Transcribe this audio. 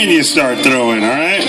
then you start throwing, all right?